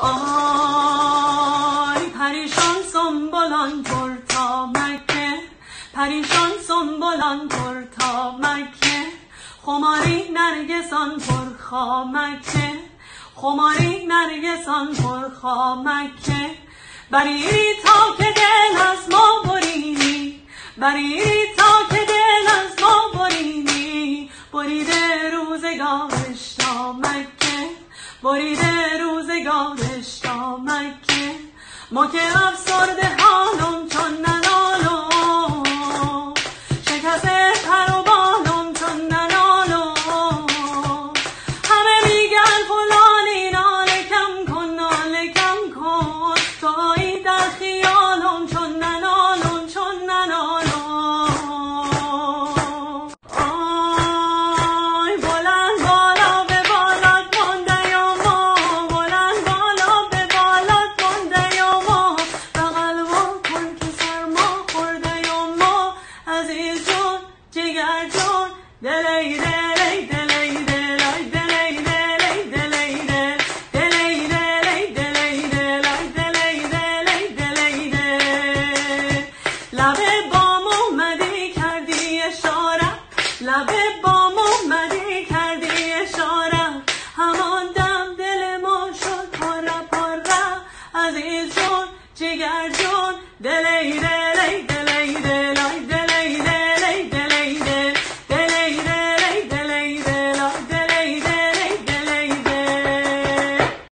آی پریشان سنبلان پر تا مکه پریشان سنبلان پر تا مکه. خماری نرگسان پر خامکه خماری نرگسان پر خامکه. بریری تا که دل از ما بریده روزگارش تا مکه. ما که افسرده حالم جون